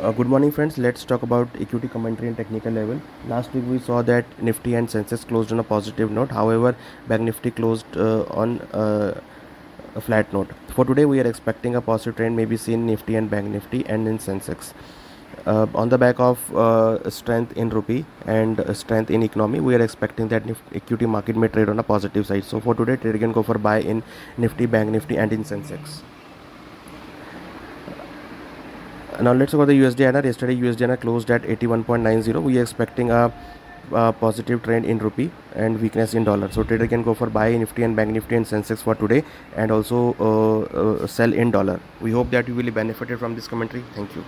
Uh, good morning friends. Let's talk about equity commentary and technical level. Last week we saw that nifty and sensex closed on a positive note. However bank nifty closed uh, on uh, a flat note. For today we are expecting a positive trend may be seen in nifty and bank nifty and in sensex. Uh, on the back of uh, strength in rupee and strength in economy we are expecting that equity market may trade on a positive side. So for today trade can go for buy in nifty bank nifty and in sensex now let's go to the USD. Yesterday USD closed at 81.90. We are expecting a, a, positive trend in rupee and weakness in dollar. So trader can go for buy Nifty and Bank Nifty and Sensex for today and also uh, uh, sell in dollar. We hope that you will be benefited from this commentary. Thank you.